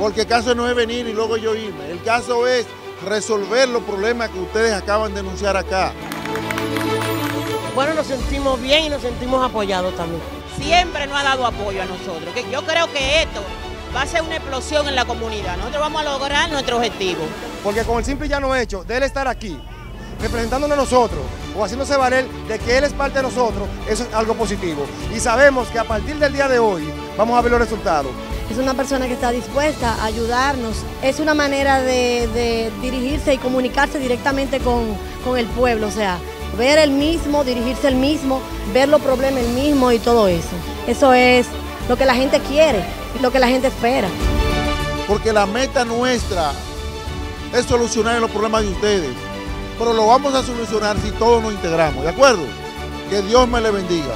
Porque el caso no es venir y luego yo irme. El caso es resolver los problemas que ustedes acaban de denunciar acá. Bueno, nos sentimos bien y nos sentimos apoyados también. Siempre nos ha dado apoyo a nosotros. Que yo creo que esto va a ser una explosión en la comunidad. Nosotros vamos a lograr nuestro objetivo. Porque con el simple y llano hecho de él estar aquí, representándonos a nosotros o haciéndose valer de que él es parte de nosotros, eso es algo positivo. Y sabemos que a partir del día de hoy vamos a ver los resultados. Es una persona que está dispuesta a ayudarnos. Es una manera de, dirigirse y comunicarse directamente con, con el pueblo. O sea, ver el mismo, dirigirse el mismo, ver los problemas el mismo y todo eso. Eso es lo que la gente quiere y lo que la gente espera. Porque la meta nuestra es solucionar los problemas de ustedes. Pero lo vamos a solucionar si todos nos integramos, ¿de acuerdo? Que Dios me le bendiga.